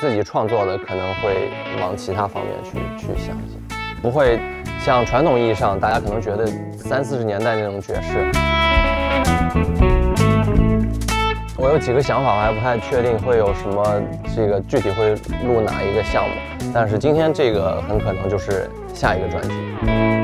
自己创作的可能会往其他方面去去想一些不会像传统意义上大家可能觉得三四十年代那种爵士。我有几个想法我还不太确定会有什么这个具体会录哪一个项目但是今天这个很可能就是下一个专辑